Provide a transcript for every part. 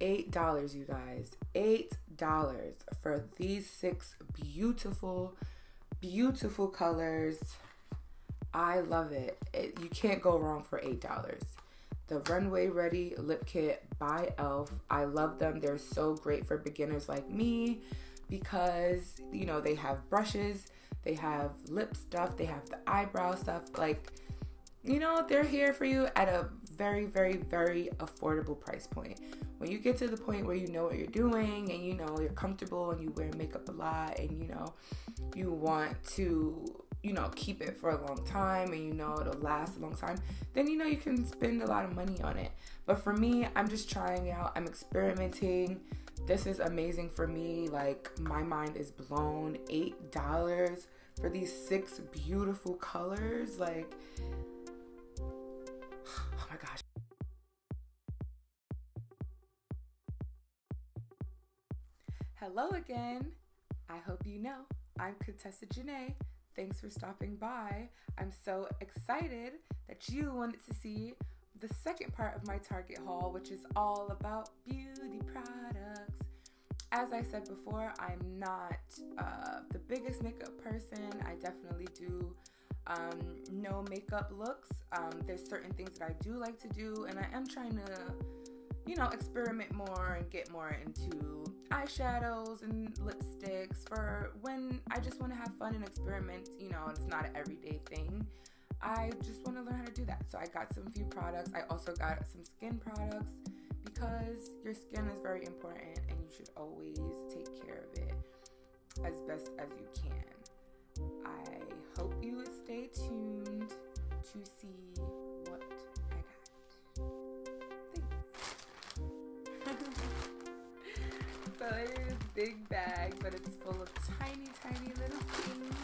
eight dollars, you guys. Eight dollars for these six beautiful, beautiful colors. I love it. it you can't go wrong for eight dollars. The Runway Ready Lip Kit by e.l.f. I love them. They're so great for beginners like me because you know they have brushes, they have lip stuff, they have the eyebrow stuff. Like, you know, they're here for you at a very, very, very affordable price point. When you get to the point where you know what you're doing and you know you're comfortable and you wear makeup a lot and you know you want to you know keep it for a long time and you know it'll last a long time then you know you can spend a lot of money on it. But for me i'm just trying out i'm experimenting. This is amazing for me. Like my mind is blown. Eight dollars for these six beautiful colors like oh my gosh hello again i hope you know i'm Contessa Janeé Thanks for stopping by. I'm so excited that you wanted to see the second part of my Target haul, which is all about beauty products. As I said before, I'm not uh, the biggest makeup person. I definitely do um, no makeup looks. Um, there's certain things that I do like to do, and I am trying to, you know, experiment more and get more into eyeshadows and lipsticks for when I just want to have fun and experiment. You know, and it's not an everyday thing. I just want to learn how to do that. So I got some few products. I also got some skin products because your skin is very important and you should always take care of it as best as you can. I hope you stay tuned to see So it is big bag, but it's full of tiny, tiny little things,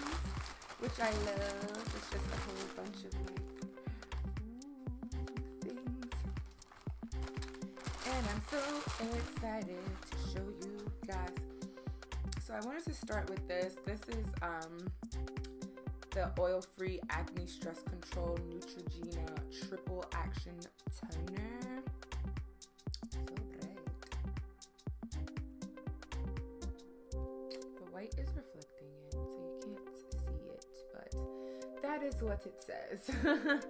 which I love. It's just a whole bunch of like things. And I'm so excited to show you guys. So I wanted to start with this. This is um the oil-free acne stress control Neutrogena triple action toner. Is what it says.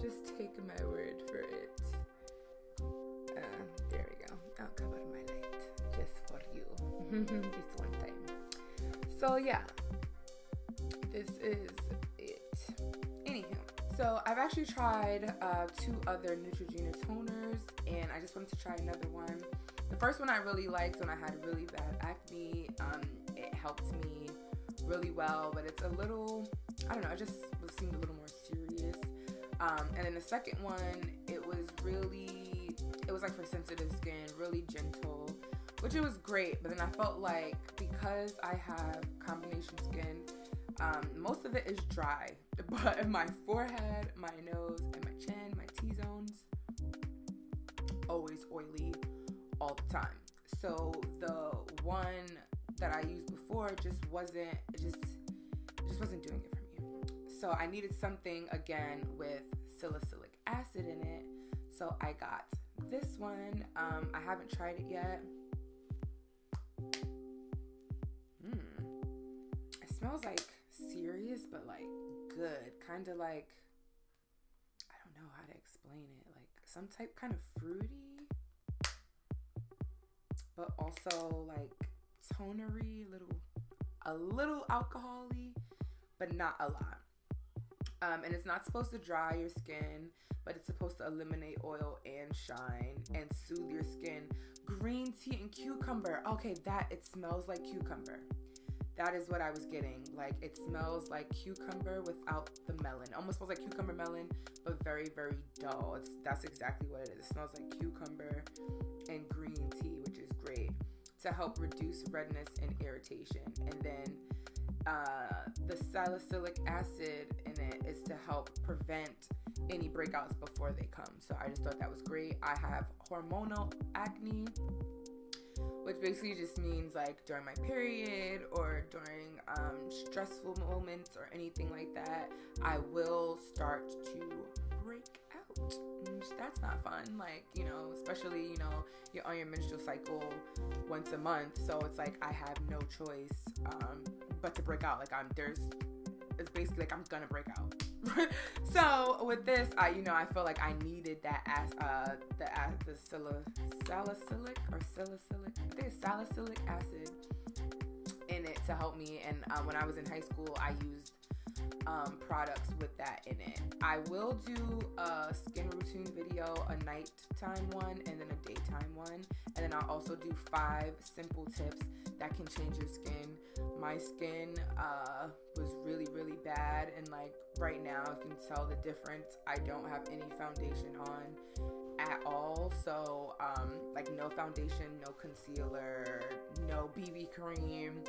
Just take my word for it. Uh, there we go. I'll cover my light just for you this one time. So yeah, this is it. Anywho, so I've actually tried uh, two other Neutrogena toners, and I just wanted to try another one. The first one I really liked when I had really bad acne. Um, it helped me really well, but it's a little, I don't know, it just seemed a little more serious. Um, and then the second one, it was really, it was like for sensitive skin, really gentle, which it was great. But then I felt like because I have combination skin, um, most of it is dry, but my forehead, my nose, and my chin, my T zones, always oily all the time. So the one that I used before just wasn't just just wasn't doing it. So I needed something again with salicylic acid in it. So I got this one. Um, I haven't tried it yet. Hmm. It smells like serious, but like good. Kind of like I don't know how to explain it. Like some type kind of fruity, but also like tonery, little a little alcoholy, but not a lot. Um, and it's not supposed to dry your skin, but it's supposed to eliminate oil and shine and soothe your skin. Green tea and cucumber. Okay, that it smells like cucumber. That is what I was getting. Like it smells like cucumber without the melon. Almost smells like cucumber melon, but very, very dull. It's, that's exactly what it is. It smells like cucumber and green tea, which is great to help reduce redness and irritation. And then uh, the salicylic acid in it is to help prevent any breakouts before they come. So I just thought that was great. I have hormonal acne, which basically just means like during my period or during um, stressful moments or anything like that, I will start to break that's not fun. Like, you know, especially, you know, you're on your menstrual cycle once a month. So it's like I have no choice um, but to break out. Like, I'm, there's, it's basically like I'm gonna break out. so with this, I, you know, I feel like I needed that as, uh, the, uh, the salicylic or salicylic, I think it's salicylic acid in it to help me. And uh, when I was in high school, I used um, products with that in it. I will do a skin routine video, a nighttime one, and then a daytime one. And then I'll also do five simple tips that can change your skin. My skin uh, was really, really bad. And like right now, you can tell the difference. I don't have any foundation on at all. So, um, like, no foundation, no concealer, no BB cream,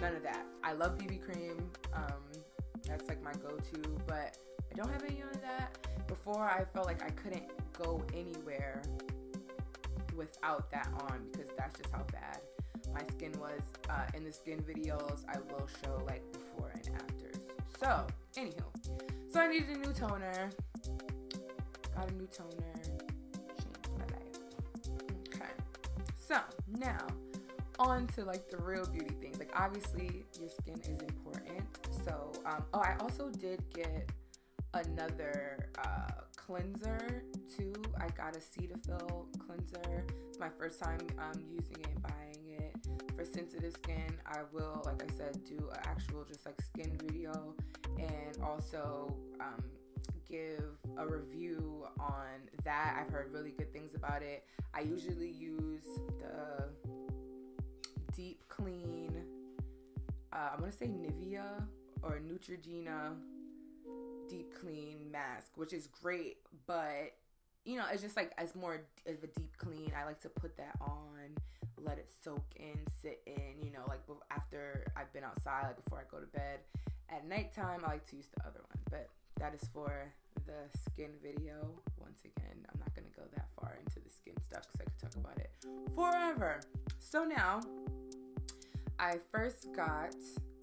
none of that. I love BB cream. Um, that's like my go-to, but I don't have any of that. Before I felt like I couldn't go anywhere without that on because that's just how bad my skin was. Uh, in the skin videos, I will show like before and afters. So, anywho, so I needed a new toner. Got a new toner. Changed my life. Okay. So now on to like the real beauty things. Like obviously your skin is important. So um, oh, I also did get another uh, cleanser too. I got a Cetaphil cleanser. It's my first time um, using it and buying it. For sensitive skin, I will, like I said, do an actual just like skin video and also um, give a review on that. I've heard really good things about it. I usually use the deep clean. Uh, I want to say Nivea or Neutrogena deep clean mask, which is great, but you know, it's just like as more of a deep clean. I like to put that on, let it soak in, sit in. You know, like after I've been outside, like before I go to bed. At nighttime, I like to use the other one, but that is for the skin video. Once again, I'm not gonna go that far into the skin stuff because I could talk about it forever. So now I first got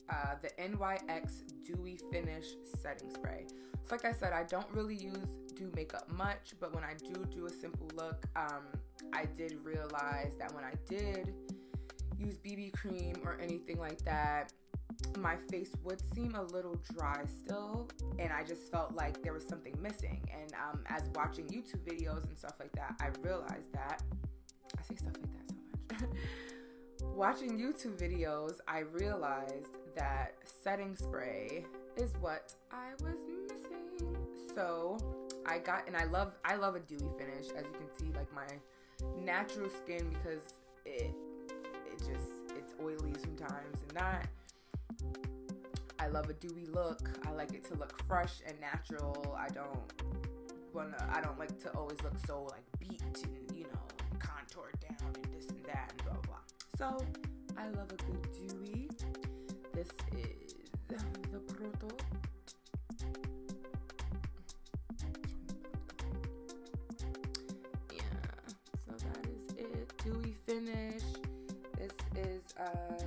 uh, the NYX Dewy Finish Setting Spray. So, like I said, I don't really use do makeup much, but when I do do a simple look, um, I did realize that when I did use BB cream or anything like that, my face would seem a little dry still, and I just felt like there was something missing. And um, as watching YouTube videos and stuff like that, I realized that I say stuff like that so much. Watching YouTube videos, I realized that setting spray is what I was missing. So I got, and I love, I love a dewy finish, as you can see, like my natural skin because it, it just, it's oily sometimes and not. I love a dewy look. I like it to look fresh and natural. I don't wanna, I don't like to always look so like beat and, you know, contoured down and this and that and blah, blah. So I love a good dewy. This is the Proto. Yeah, so that is it. Dewy finish. This is uh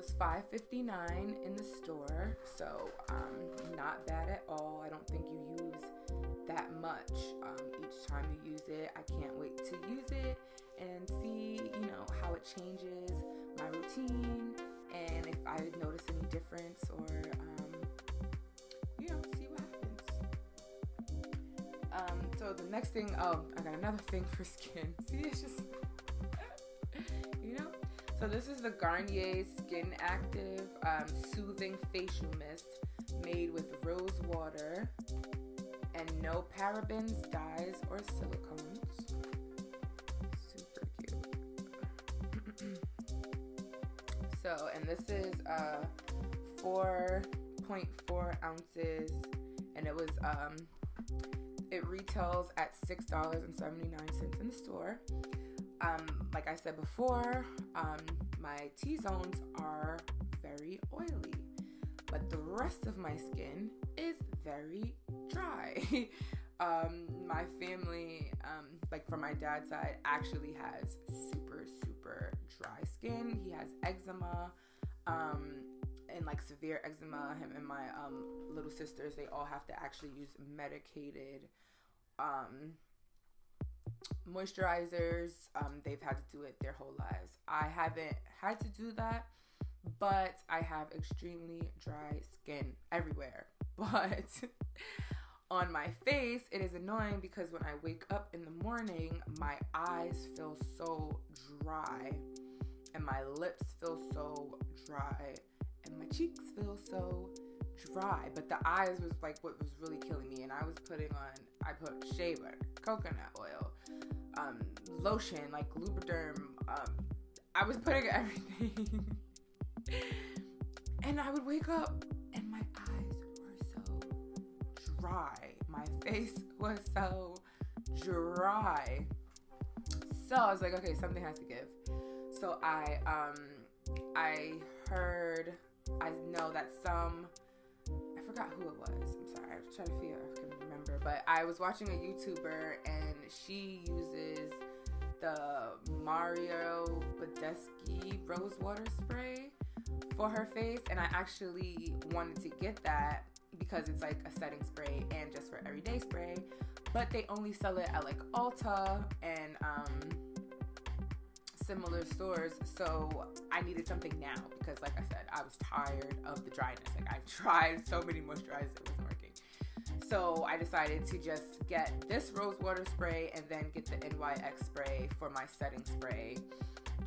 was $5.59 in the store, so um, not bad at all. I don't think you use that much um, each time you use it. I can't wait to use it and see, you know, how it changes my routine and if I notice any difference or, um, you know, see what happens. Um, so the next thing, oh, I got another thing for skin. See, it's just. So this is the Garnier Skin Active um, Soothing Facial Mist made with rose water and no parabens, dyes, or silicones. Super cute. so, and this is uh 4.4 ounces, and it was um it retails at six dollars and seventy nine cents in the store. Um, like I said before, um, my T zones are very oily, but the rest of my skin is very dry. um, my family, um, like from my dad's side, actually has super, super dry skin. He has eczema. Um, and like severe eczema. Him and my um, little sisters, they all have to actually use medicated moisturizers. Um, they've had to do it their whole lives. I haven't had to do that, but I have extremely dry skin everywhere. But on my face, it is annoying because when I wake up in the morning, my eyes feel so dry and my lips feel so dry and my cheeks feel so dry. But the eyes was like what was really killing me. And I was putting on, I put shea butter, coconut oil, um, lotion, like Lubriderm. Um, I was putting everything. and I would wake up and my eyes were so dry. My face was so dry. So I was like, okay, something has to give. So I um I heard I know that some forgot who it was. I'm sorry. I'm trying to figure if I can remember. But I was watching a YouTuber and she uses the Mario Badescu rose water spray for her face and I actually wanted to get that because it's like a setting spray and just for everyday spray. But they only sell it at like Ulta and um similar stores. So I needed something now because, like I said, I was tired of the dryness. Like I've tried so many moisturizers, it wasn't working. So I decided to just get this rose water spray and then get the NYX spray for my setting spray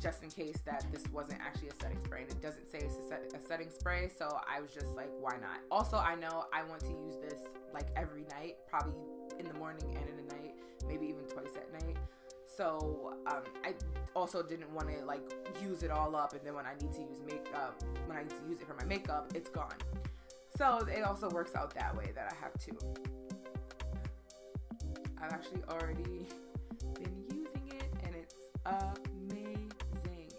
just in case that this wasn't actually a setting spray and it doesn't say it's a, set, a, setting spray so i was just like why not also i know i want to use this like every night probably in the morning and in the night maybe even twice at night so um, I also didn't want to like use it all up, and then when I need to use makeup, when I need to use it for my makeup, it's gone. So it also works out that way that I have two. I've actually already been using it, and it's amazing.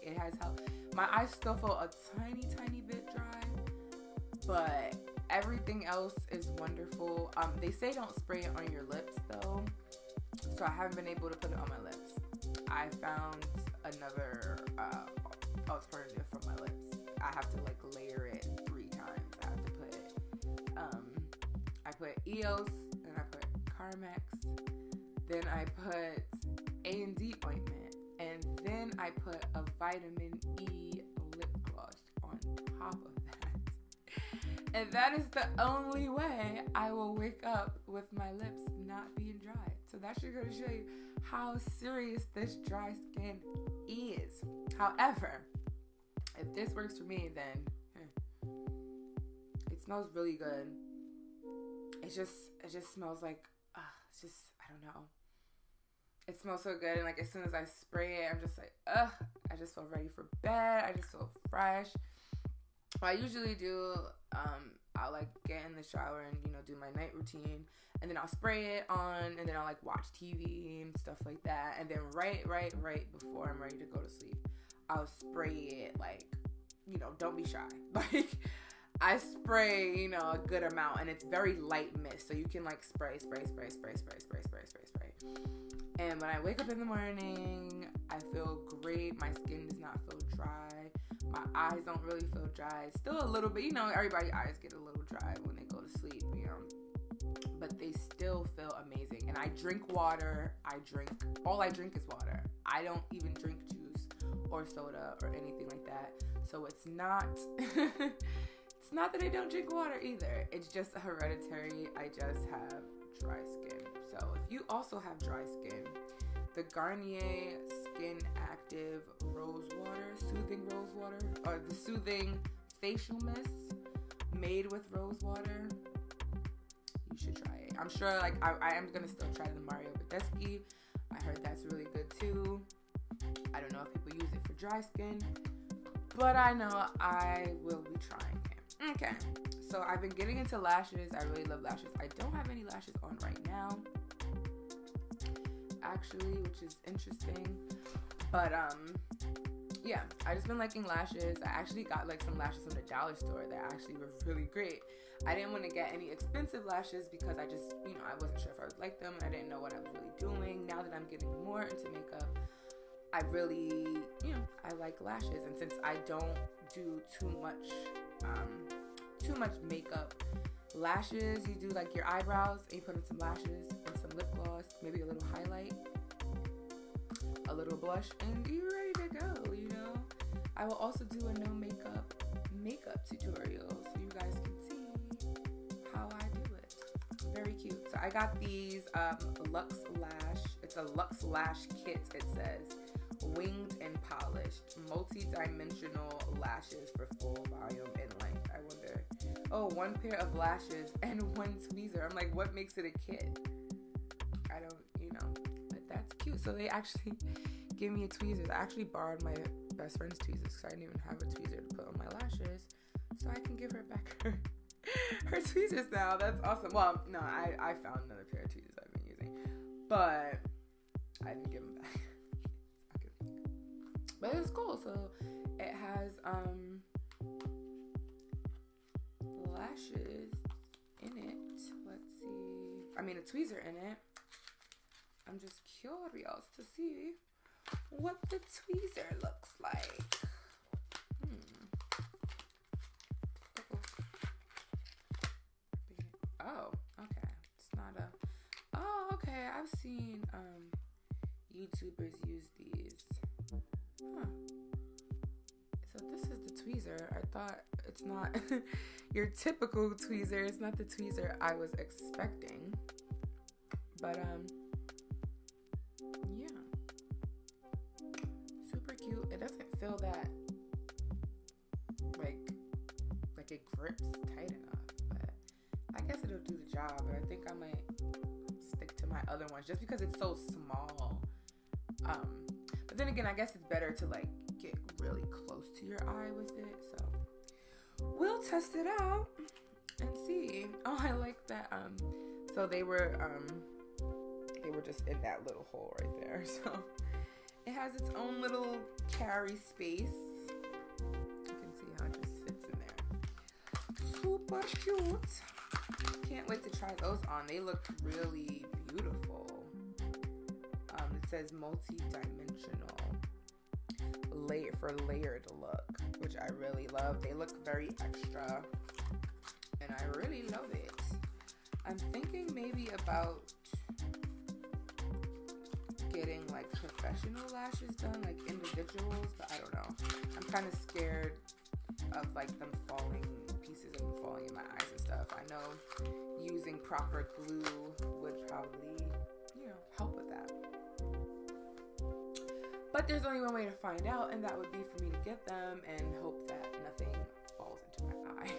It has helped. My eyes still feel a tiny, tiny bit dry, but everything else is wonderful. Um, they say don't spray it on your lips though so I haven't been able to put it on my lips. I found another uh, alternative for my lips. I have to like layer it three times. I have to put um, I put EOS, then I put Carmex, then I put A and D ointment, and then I put a vitamin E lip gloss on top of that. And that is the only way I will wake up with my lips not being dry. So that should go to show you how serious this dry skin is. However, if this works for me, then eh, it smells really good. It just it just smells like uh, it's just I don't know. It smells so good, and like as soon as I spray it, I'm just like, ugh. I just feel ready for bed. I just feel fresh. What I usually do, um, I'll like get in the shower and you know do my night routine, and then I'll spray it on, and then I'll like watch TV and stuff like that, and then right, right, right before I'm ready to go to sleep, I'll spray it like, you know, don't be shy, like. I spray, you know, a good amount and it's very light mist. So you can like spray, spray, spray, spray, spray, spray, spray, spray, spray. And when I wake up in the morning, I feel great. My skin does not feel dry. My eyes don't really feel dry. Still a little bit, you know, everybody's eyes get a little dry when they go to sleep, you know. But they still feel amazing. And I drink water. I drink, all I drink is water. I don't even drink juice or soda or anything like that. So it's not. it's not that I don't drink water either. It's just hereditary. I just have dry skin. So if you also have dry skin, the Garnier Skin Active Rose Water, Soothing Rose Water, or the Soothing Facial Mist made with rose water. You should try it. I'm sure, like, I, I am gonna still try the Mario Badescu. I heard that's really good too. I don't know if people use it for dry skin, but I know I will be trying it. Okay, so I've been getting into lashes. I really love lashes. I don't have any lashes on right now actually, which is interesting. But um yeah, I just been liking lashes. I actually got like some lashes from the dollar store that actually were really great. I didn't want to get any expensive lashes because I just, you know, I wasn't sure if I would like them. I didn't know what I was really doing. Now that I'm getting more into makeup, I really, you know, I like lashes, and since I don't do too much, um, too much makeup, lashes, you do like your eyebrows, and you put in some lashes and some lip gloss, maybe a little highlight, a little blush, and you're ready to go. You know, I will also do a no makeup makeup tutorial so you guys can see how I do it. Very cute. So I got these um, Lux Lash. It's a Lux Lash kit. It says winged and polished, multi-dimensional lashes for full volume and length. I wonder. Oh, one pair of lashes and one tweezer. I'm like, what makes it a kit? I don't, you know, but that's cute. So they actually give me a tweezers. I actually borrowed my best friend's tweezers because I didn't even have a tweezer to put on my lashes. So I can give her back her her tweezers now. That's awesome. Well, no, I, I found another pair of tweezers I've been using. But I didn't give them back. But it's cool. So it has um lashes in it. Let's see. I mean a tweezer in it. I'm just curious to see what the tweezer looks like. Hmm. Oh, okay. It's not a. Oh, okay. I've seen um YouTubers use these. Huh. So this is the tweezer. I thought it's not your typical tweezer. It's not the tweezer I was expecting. But um yeah. Super cute. It doesn't feel that like like it grips tight enough. But I guess it'll do the job. But I think I might stick to my other ones just because it's so small. Um, but then again, I guess it's better to like get really close to your eye with it. So we'll test it out and see. Oh, I like that. Um, so they were um, they were just in that little hole right there. So it has its own little carry space. You can see how it just fits in there. Super cute. Can't wait to try those on. They look really beautiful. Says multi-dimensional layer for layered look, which I really love. They look very extra, and I really love it. I'm thinking maybe about getting like professional lashes done, like individuals, but I don't know. I'm kind of scared of like them falling, pieces of them falling in my eyes and stuff. I know using proper glue would probably, you know, help with that. But there's only one way to find out, and that would be for me to get them and hope that nothing falls into my eye.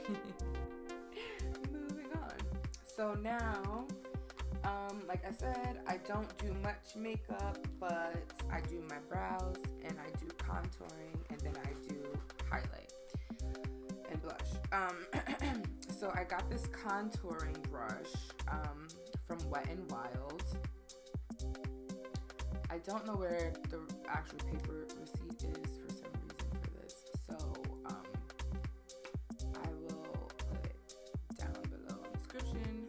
Moving on. So now um, like I said, I don't do much makeup, but I do my brows and I do contouring and then I do highlight and blush. Um, so I got this contouring brush um, from Wet n Wild. I don't know where the actual paper receipt is for some reason for this, so um, I will put it down below in the description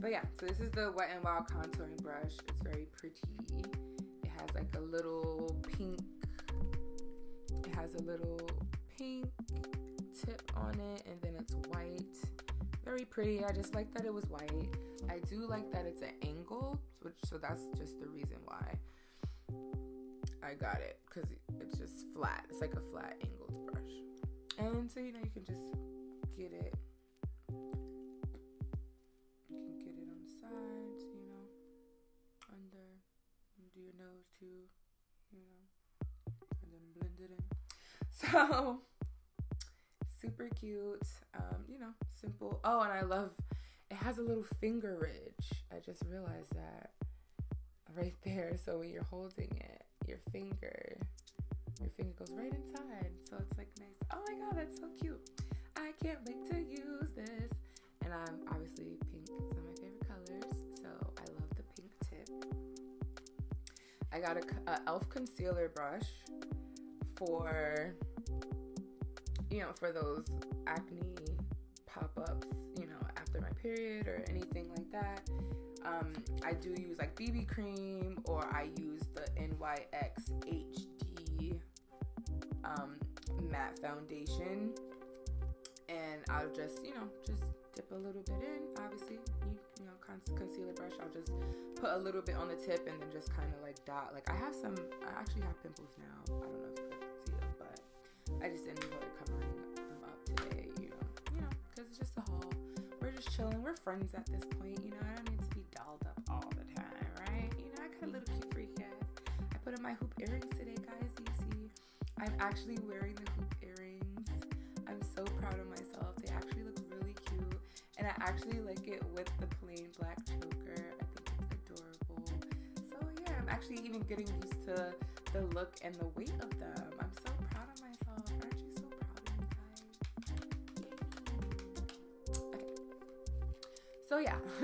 but yeah, so this is the Wet n Wild contouring brush. It's very pretty. It has like a little pink. It has a little pink tip on it, and then it's white. Very pretty. I just like that it was white. I do like that it's an angle, which so that's just the reason why I got it because it's just flat. It's like a flat angled brush, and so you know you can just get it You can get it on the sides, you know, under under your nose too, you know, and then blend it in. So super cute. Um, you know, simple. Oh, and I love it has a little finger ridge. I just realized that right there. So when you're holding it, your finger, your finger goes right inside. So it's like nice. Oh my god, that's so cute. I can't wait to use this. And I'm obviously pink It's one of my favorite colors. So I love the pink tip. I got a, a elf concealer brush for you know for those acne pop-ups you period or anything like that Um, I do use like BB cream or I use the NYX HD um, matte foundation. And I'll just, you know, just dip a little bit in. Obviously, you, you know, concealer brush. I'll just put a little bit on the tip and then just kind of like dot. Like I have some, I actually have pimples now. I don't know if you can see them, but I just didn't bother covering them up today. You know, you know, because it's just a haul. Just chilling. We're friends at this point. You know, I don't need to be dolled up all the time, right? You know, I got a little cute freak ass. I put on my hoop earrings today, guys. You see, I'm actually wearing the hoop earrings. I'm so proud of myself. They actually look really cute, and I actually like it with the plain black choker. I think it's adorable. So yeah, I'm actually even getting used to the look and the weight of them. I'm so proud of myself. Aren't you So yeah,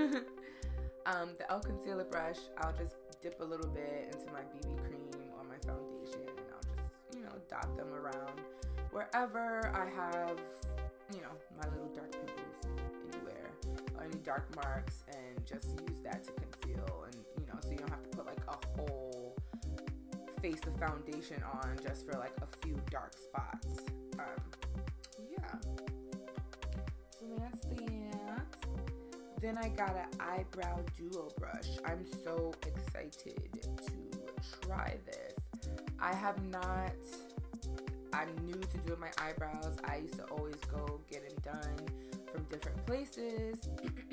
um, the Elf concealer brush. I'll just dip a little bit into my BB cream or my foundation, and I'll just you know dot them around wherever I have you know my little dark pimples anywhere or any dark marks, and just use that to conceal, and you know so you don't have to put like a whole face of foundation on just for like a few dark spots. Um, yeah. So that's that. Then I got an eyebrow duo brush. I'm so excited to try this. I have not, I'm new to doing my eyebrows. I used to always go get them done from different places.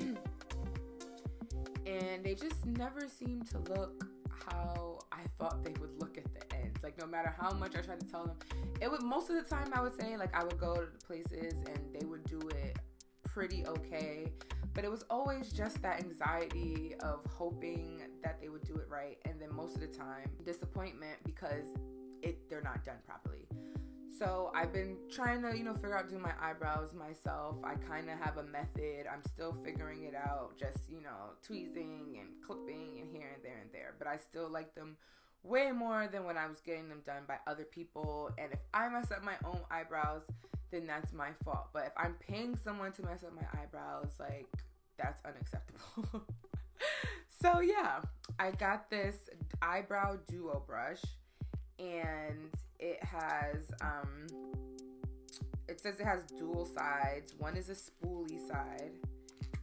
and they just never seem to look how I thought they would look at the end. Like no matter how much I tried to tell them, it would most of the time I would say like I would go to the places and they would do it pretty okay. But it was always just that anxiety of hoping that they would do it right and then most of the time disappointment because it they're not done properly. So I've been trying to, you know, figure out doing my eyebrows myself. I kind of have a method. I'm still figuring it out, just, you know, tweezing and clipping and here and there and there. But I still like them way more than when I was getting them done by other people. And if I mess up my own eyebrows, then that's my fault. But if I'm paying someone to mess up my eyebrows, like, that's unacceptable. so yeah, I got this eyebrow duo brush and it has um it says it has dual sides. One is a spoolie side.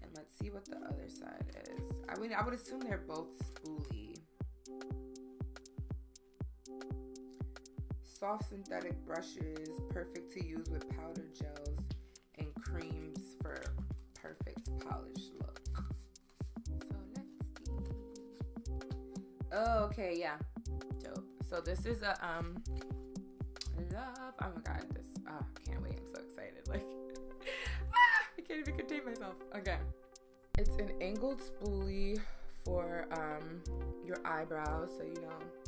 And let's see what the other side is. I mean I would assume they're both spoolie. Soft synthetic brushes, perfect to use with powder gels and creams for perfect polished look. So let's see. Oh, okay, yeah. Dope. So this is a um love. Oh my god, this I can't wait. I'm so excited. Like ah, I can't even contain myself. Okay. It's an angled spoolie for um your eyebrows, so you know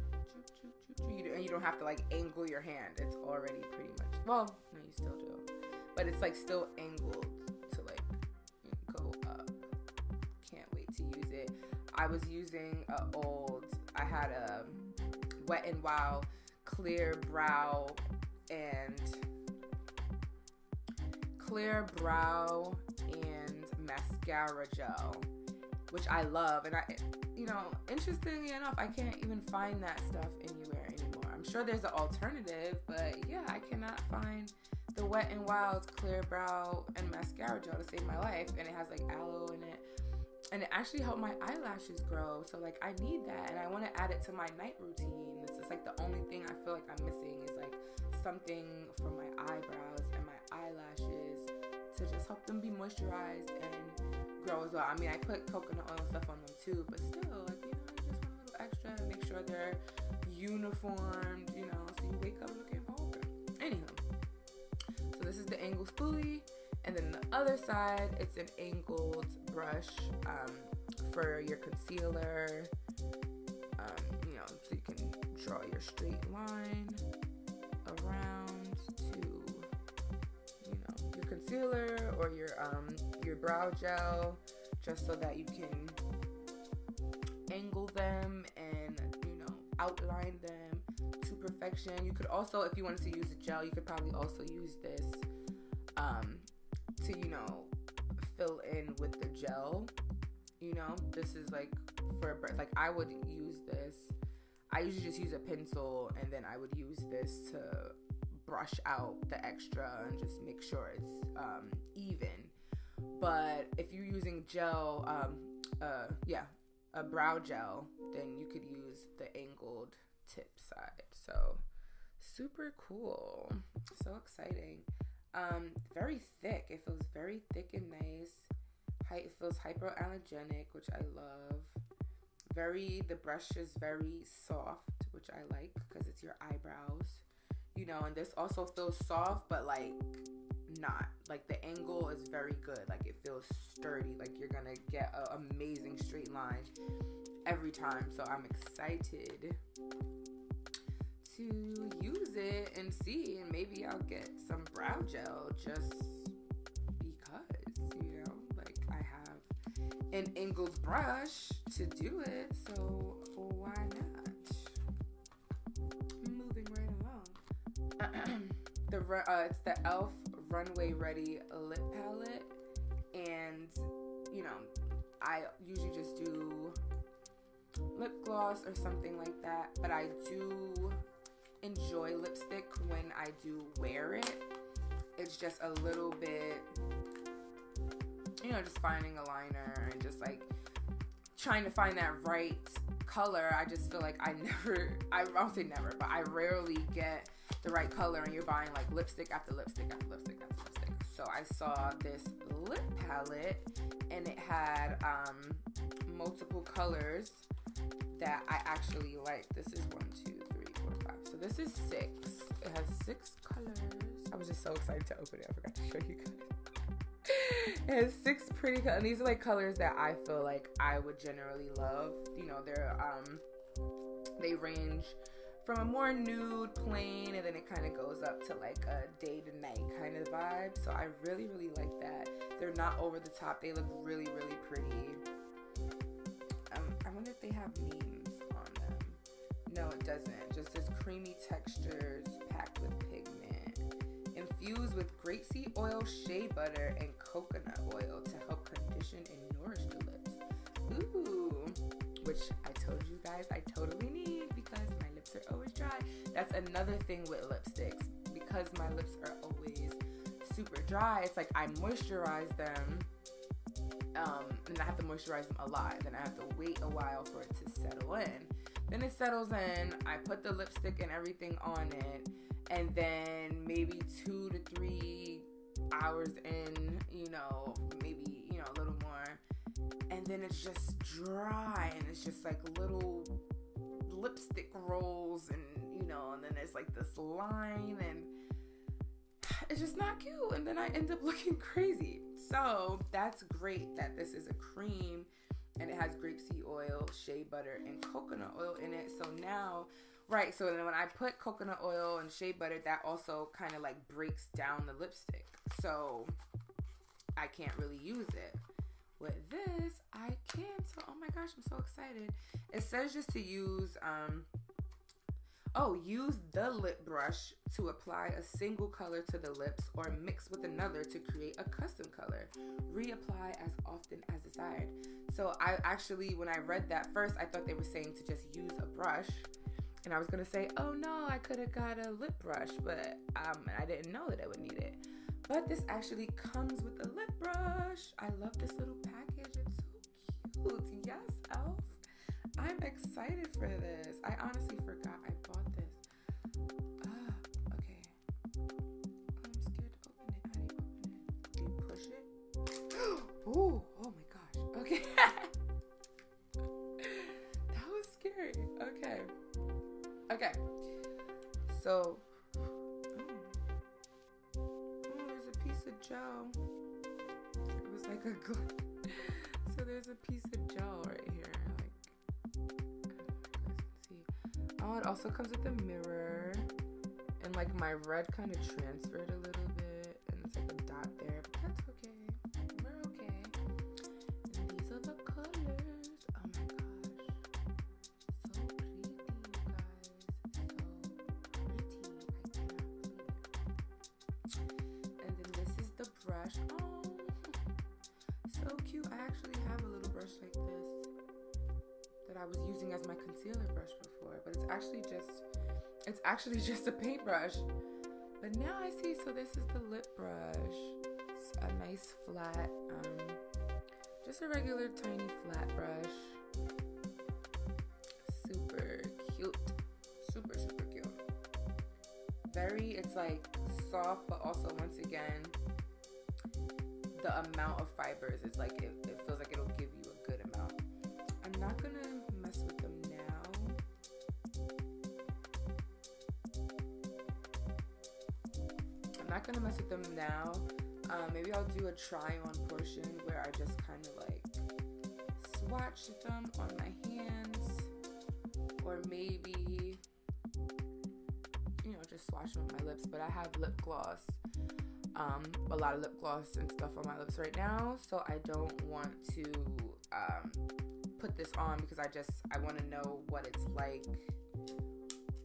and you don't have to like angle your hand. It's already pretty much well, no, you still do, but it's like still angled to like go up. Can't wait to use it. I was using a old. I had a Wet and Wild clear brow and clear brow and mascara gel, which I love. And I, know, interestingly enough, I can't even find that stuff anywhere anymore. I'm sure there's an alternative, but yeah, I cannot find the Wet and Wild's clear brow and mascara gel to save my life. And it has like aloe in it. And it actually helped my eyelashes grow. So like I need that and I want to add it to my night routine. This is like the only thing I feel like I'm missing is like something for my eyebrows and my eyelashes to just help them be moisturized and grow as well. I mean, I put coconut oil stuff on them too, but still, like, you know, you just want a little extra and make sure they're uniformed, you know, so you wake up looking vulgar. Anywho, so this is the angle spoolie, and then the other side, it's an angled brush um, for your concealer, um, you know, so you can draw your straight line around to you know your concealer or your um your brow gel just so that you can angle them and you know outline them to perfection you could also if you wanted to use a gel you could probably also use this um to you know fill in with the gel You know, this is like for like I would use this. I usually just use a pencil and then I would use this to brush out the extra and just make sure it's um, even. But if you're using gel, um, uh, yeah, a brow gel, then you could use the angled tip side. So super cool. So exciting. Um, very thick. It feels very thick and nice. It feels hypoallergenic, which I love. Very, the brush is very soft, which I like because it's your eyebrows. You know, and this also feels soft, but like not. Like the angle is very good. Like it feels sturdy. Like you're gonna get an amazing straight line every time. So I'm excited to use it and see, and maybe I'll get some brow gel just because, you know, like I have an Ingles brush to do it, so why not? Moving right along. the uh, it's the Elf Runway Ready lip palette, and you know, I usually just do lip gloss or something like that, but I do enjoy lipstick when I do wear it. It's just a little bit, you know, just finding a liner and just like trying to find that right color. I just feel like I never, I won't say never, but I rarely get the right color and you're buying like lipstick after lipstick after lipstick after lipstick. So I saw this lip palette and it had um, multiple colors that I actually like. This is one, two, three, four, five. so this is six. It has six colors. I was just so excited to open it. I forgot to show you guys. it has six pretty colors. And These are like colors that I feel like I would generally love. You know, they're um they range from a more nude plain and then it kind of goes up to like a day to night kind of vibe. So I really, really like that. They're not over the top. They look really, really pretty. Um, I wonder if they have memes on them. No, it doesn't. Just this creamy textures packed with pigment. Infused with grapeseed oil, shea butter, and coconut oil to help condition and nourish the lips. Ooh, which I told you guys I totally need because lips are always dry. That's another thing with lipsticks. Because my lips are always super dry, it's like I moisturize them um, and I have to moisturize them a lot. Then I have to wait a while for it to settle in. Then it settles in. I put the lipstick and everything on it. And then maybe two to three hours in, you know, maybe, you know, a little more. And then it's just dry and it's just like little lipstick rolls and, you know, and then there's like this line and it's just not cute. And then I end up looking crazy. So that's great that this is a cream and it has grapeseed oil, shea butter, and coconut oil in it. So now, right, so then when I put coconut oil and shea butter, that also kind of like breaks down the lipstick. So I can't really use it. With this, I can. So, oh my gosh, I'm so excited. It says just to use um, Oh, use the lip brush to apply a single color to the lips or mix with another to create a custom color. Reapply as often as desired. So I actually, when I read that first, I thought they were saying to just use a brush. And I was gonna say, oh no, I could have got a lip brush, but um, I didn't know that I would need it. But this actually comes with a lip brush. I love this little package. It's so cute. Yes, Elf. I'm excited for this. I honestly forgot I bought this. Ah, okay. I'm scared to open it. How do you open it? Do you push it? Ooh, oh my gosh. Okay. that was scary. Okay. Okay. So, gel. It was like a glue. so there's a piece of gel right here. Oh, it also comes with a mirror. And like my red kind of transferred a little actually just a paintbrush. But now I see, so this is the lip brush. It's a nice flat, um, just a regular tiny flat brush. Super cute. Super, super cute. Very, it's like soft, but also once again, the amount of fibers is like, it, it feels like it'll give you a good amount. I'm not gonna gonna mess with them now. Um, maybe I'll do a try on portion where I just kind of like swatch them on my hands or maybe you know just swatch them on my lips but I have lip gloss um, a lot of lip gloss and stuff on my lips right now so I don't want to um, put this on because I just I want to know what it's like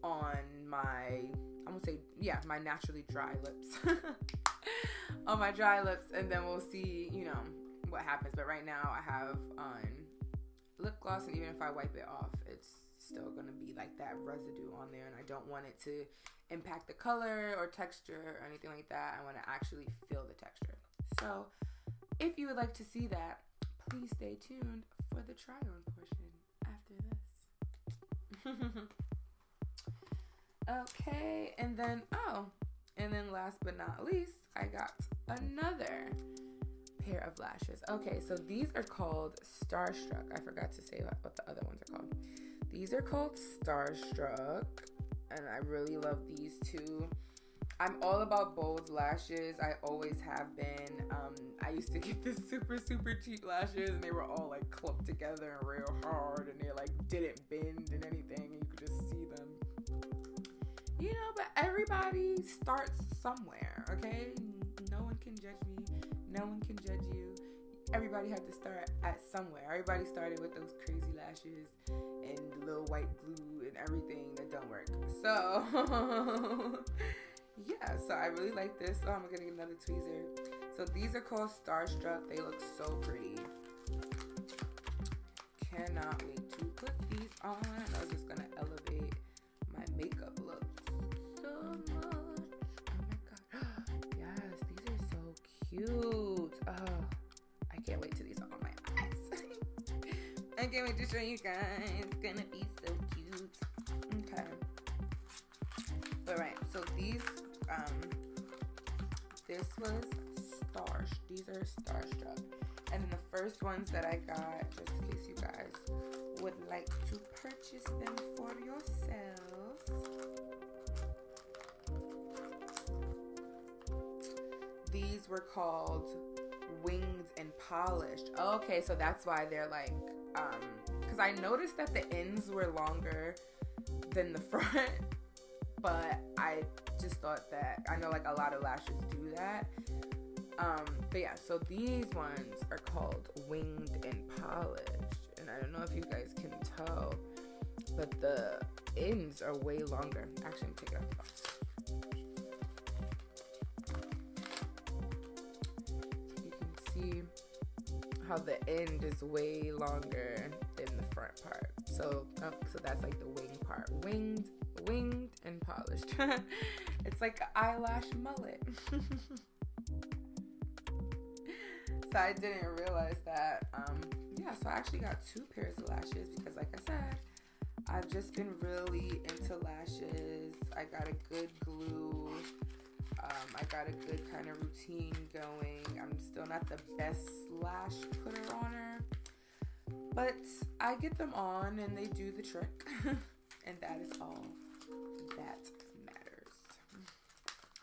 on my I'm gonna say yeah my naturally dry lips. On oh, my dry lips and then we'll see you know what happens. But right now I have on lip gloss and even if I wipe it off it's still gonna be like that residue on there and I don't want it to impact the color or texture or anything like that. I want to actually feel the texture. So if you would like to see that please stay tuned for the try on portion after this okay and then oh and then last but not least I got another pair of lashes. Okay, so these are called Starstruck. I forgot to say what, the other ones are called. These are called Starstruck, and I really love these two. I'm all about bold lashes. I always have been. Um, I used to get the super super cheap lashes, and they were all like clumped together and real hard, and they like didn't bend and anything. You could just. You know, but everybody starts somewhere. Okay, no one can judge me. No one can judge you. Everybody had to start at somewhere. Everybody started with those crazy lashes and little white glue and everything that don't work. So, yeah, so I really like this. Oh, I'm getting another tweezer. So these are called Starstruck. They look so pretty. Cannot wait to put these on. I'm just gonna cute. Oh, I can't wait till these on my eyes. I can't wait to show you guys. It's gonna be so cute. Okay. All right. So these, um, this was Star. These are Starstruck, and then the first ones that I got, just in case you guys would like to purchase them for yourselves. These were called winged and polished. Okay, so that's why they're like, um, because I noticed that the ends were longer than the front, but I just thought that I know like a lot of lashes do that. Um, but yeah, so these ones are called winged and polished, and I don't know if you guys can tell, but the ends are way longer. Actually, I'm taking out the how the end is way longer than the front part. So, oh, so that's like the wing part, winged, winged, and polished. it's like an eyelash mullet. so I didn't realize that. Um, yeah, so I actually got two pairs of lashes because, like I said, I've just been really into lashes. I got a good glue. Um, I got a good kind of routine going. I'm still not the best lash putter on her, but I get them on and they do the trick, and that is all that matters.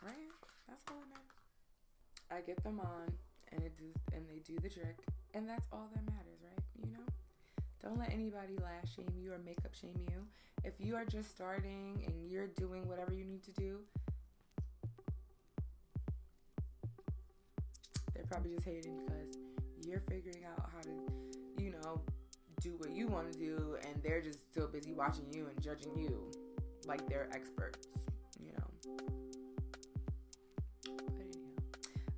Right? That's all that matters. I get them on and it do and they do the trick, and that's all that matters, right? You know. Don't let anybody lash shame you or makeup shame you. If you are just starting and you're doing whatever you need to do, probably just hating because you're figuring out how to, you know, do what you want to do and they're just still busy watching you and judging you like they're experts, you know.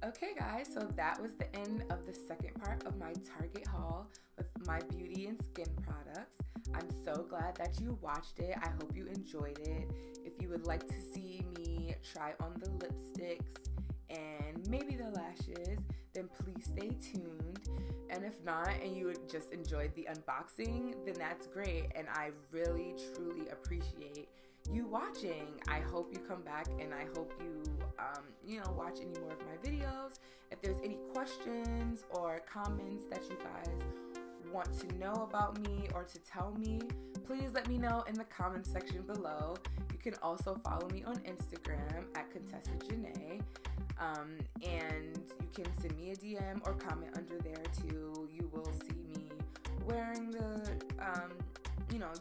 Okay, guys, so that was the end of the second part of my Target haul with my beauty and skin products. I'm so glad that you watched it. I hope you enjoyed it. If you would like to see me try on the lipsticks and maybe the lashes, then please stay tuned. And if not, and you just enjoyed the unboxing, then that's great. And I really, truly appreciate you watching. I hope you come back and I hope you, um, you know, watch any more of my videos. If there's any questions or comments that you guys want to know about me or to tell me, please let me know in the comments section below. You can also follow me on Instagram at Contessa Janeé. Um, and you can send me a DM or comment under there too. You will see me wearing the, um, you know,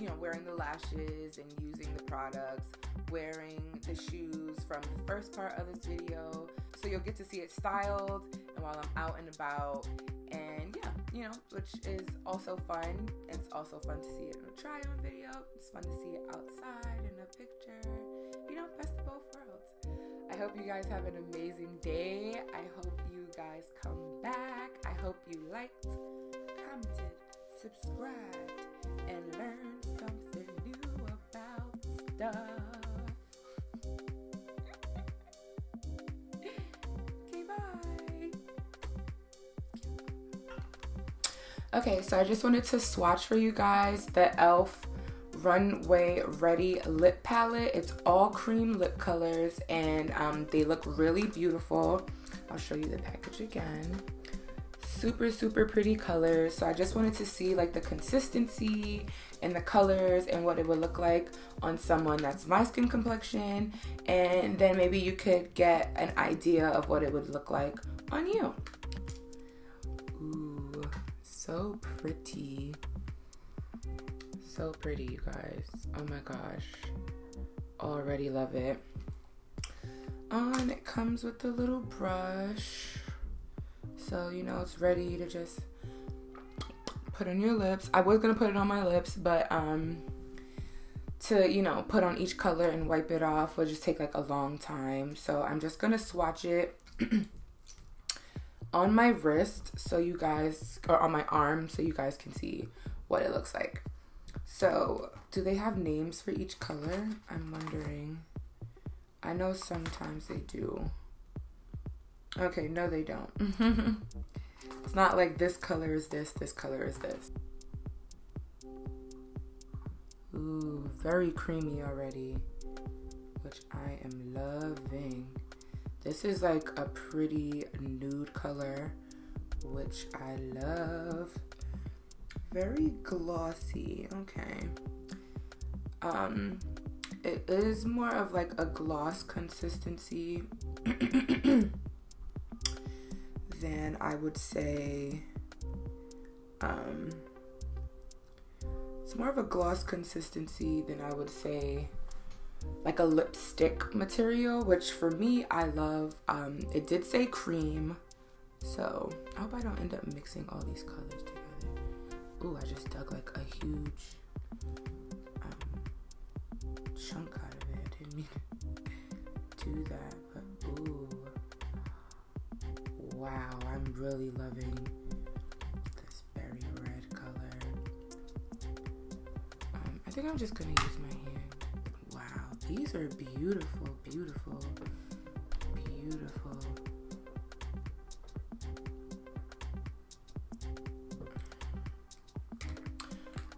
you know, wearing the lashes and using the products, wearing the shoes from the first part of this video. So you'll get to see it styled and while I'm out and about. And you know, which is also fun. It's also fun to see it in a try on video. It's fun to see it outside in a picture. You know, best of both worlds. I hope you guys have an amazing day. I hope you guys come back. I hope you liked, commented, subscribed, and learned something new about stuff. Okay, so I just wanted to swatch for you guys the e.l.f. Runway Ready lip palette. It's all cream lip colors and um, they look really beautiful. I'll show you the package again super super pretty colors so i just wanted to see like the consistency and the colors and what it would look like on someone that's my skin complexion and then maybe you could get an idea of what it would look like on you pretty. So pretty you guys. Oh my gosh. Already love it. On it comes with a little brush. So, you know, it's ready to just put on your lips. I was going to put it on my lips, but um to, you know, put on each color and wipe it off would just take like a long time. So, I'm just going to swatch it on my wrist so you guys or on my arm so you guys can see what it looks like. So, do they have names for each color? I'm wondering. I know sometimes they do. Okay, no, they don't. it's not like this color is this, this color is this. Ooh, very creamy already, which I am loving. This is like a pretty nude color, which I love. Very glossy, okay. Um, it is more of like a gloss consistency. then I would say um, it's more of a gloss consistency than I would say like a lipstick material, which for me I love. Um, it did say cream, so I hope I don't end up mixing all these colors together. Ooh, I just dug like a huge um, chunk out of it. I didn't mean to do that, but ooh wow, I'm really loving this berry red color. Um, I think I'm just gonna use my these are beautiful, beautiful, beautiful.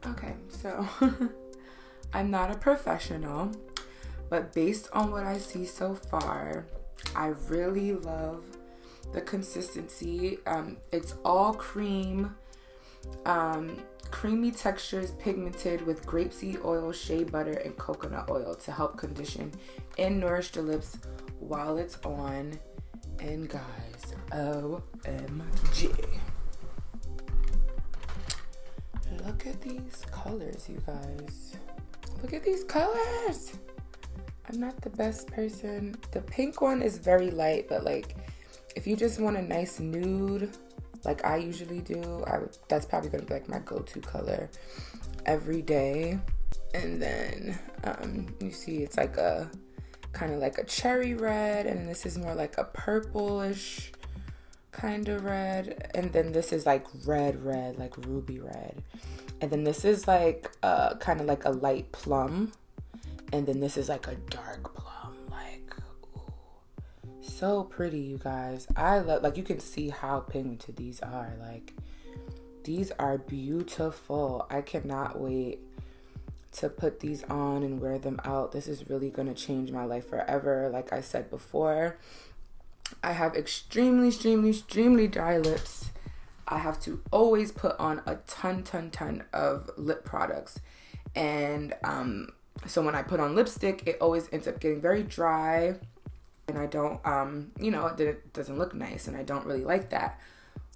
Okay, so I'm not a professional, but based on what I see so far, I really love the consistency. Um, it's all cream, um, creamy textures pigmented with grapeseed oil, shea butter, and coconut oil to help condition and nourish the lips while it's on. And guys, OMG. Look at these colors, you guys. Look at these colors. I'm not the best person. The pink one is very light, but like if you just want a nice nude, like I usually do, I would, that's probably gonna be like my go-to color every day. And then um, you see, it's like a kind of like a cherry red, and this is more like a purplish kind of red, and then this is like red, red, like ruby red, and then this is like uh, kind of like a light plum, and then this is like a dark plum. So pretty, you guys. I love like you can see how pigmented these are, like these are beautiful. I cannot wait to put these on and wear them out. This is really going to change my life forever. Like I said before, I have extremely, extremely, extremely dry lips. I have to always put on a ton, ton, ton of lip products. And um, so when I put on lipstick, it always ends up getting very dry. And I don't, um, you know, it doesn't look nice. And I don't really like that.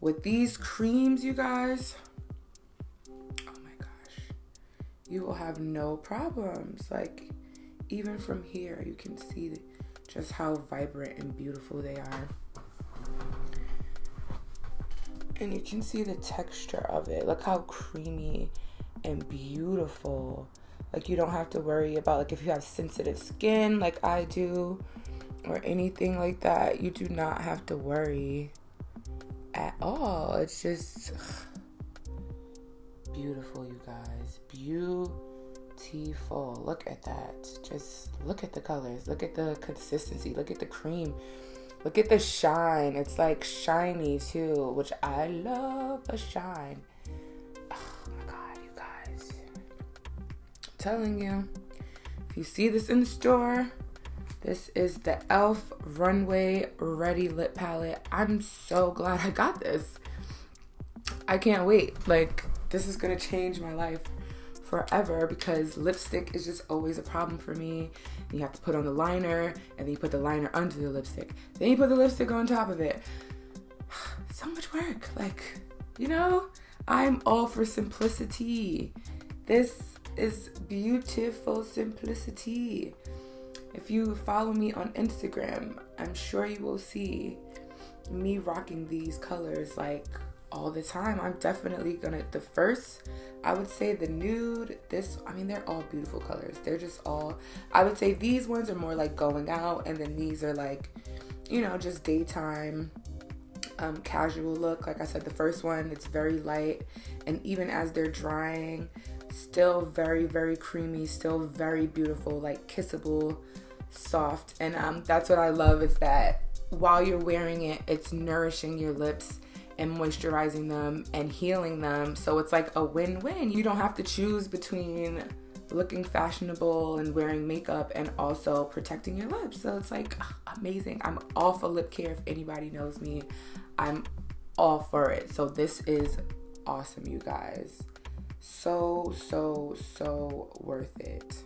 With these creams, you guys, oh my gosh, you will have no problems. Like, even from here, you can see just how vibrant and beautiful they are. And you can see the texture of it. Look how creamy and beautiful. Like, you don't have to worry about, like, if you have sensitive skin, like I do, or anything like that, you do not have to worry at all. It's just beautiful, you guys. Beautiful. Look at that. Just look at the colors. Look at the consistency. Look at the cream. Look at the shine. It's like shiny too, which I love a shine. Oh my god, you guys. I'm telling you. If you see this in the store, this is the e.l.f. Runway Ready Lip Palette. I'm so glad I got this. I can't wait. Like, this is gonna change my life forever because lipstick is just always a problem for me. You have to put on the liner, and then you put the liner under the lipstick. Then you put the lipstick on top of it. so much work. Like, you know, I'm all for simplicity. This is beautiful simplicity. If you follow me on Instagram, I'm sure you will see me rocking these colors like all the time. I'm definitely gonna, the first, I would say the nude, this, I mean, they're all beautiful colors. They're just all, I would say these ones are more like going out, and then these are like, you know, just daytime. Um, casual look. Like I said, the first one, it's very light, and even as they're drying, still very, very creamy, still very beautiful, like kissable soft. And um, that's what I love is that while you're wearing it, it's nourishing your lips and moisturizing them and healing them. So it's like a win win. You don't have to choose between looking fashionable and wearing makeup and also protecting your lips. So it's like amazing. I'm all for lip care. If anybody knows me, I'm all for it. So this is awesome, you guys. So, so, so worth it.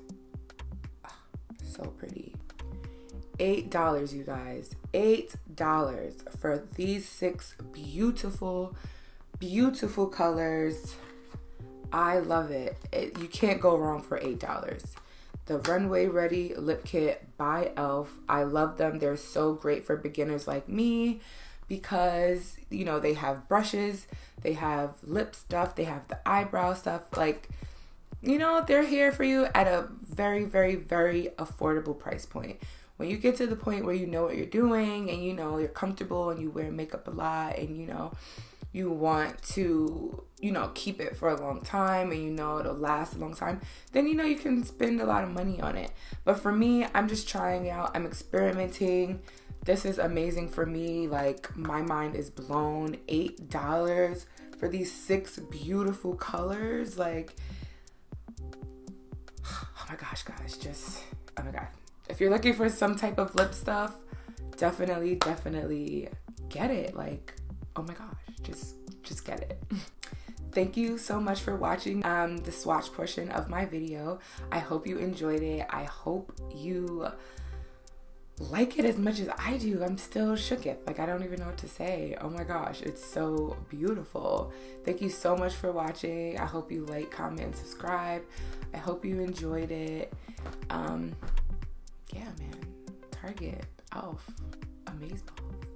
So pretty. $8, you guys. $8 for these six beautiful, beautiful colors. I love it. it you can't go wrong for $8. The Runway Ready Lip Kit by e.l.f. I love them. They're so great for beginners like me because, you know, they have brushes, they have lip stuff, they have the eyebrow stuff. Like, you know, they're here for you at a very, very, very affordable price point. When you get to the point where you know what you're doing and you know you're comfortable and you wear makeup a lot and you know you want to, you know, keep it for a long time and you know it'll last a long time, then you know you can spend a lot of money on it. But for me, I'm just trying out, I'm experimenting. This is amazing for me. Like, my mind is blown. $8 for these six beautiful colors. Like, my gosh, guys, just oh my god. If you're looking for some type of lip stuff, definitely, definitely get it. Like, oh my gosh, just just get it. Thank you so much for watching um, the swatch portion of my video. I hope you enjoyed it. I hope you like it as much as I do. I'm still shook it. Like I don't even know what to say. Oh my gosh, it's so beautiful. Thank you so much for watching. I hope you like, comment, and subscribe. I hope you enjoyed it. Um, yeah, man. Target, Elf, Amazeballs.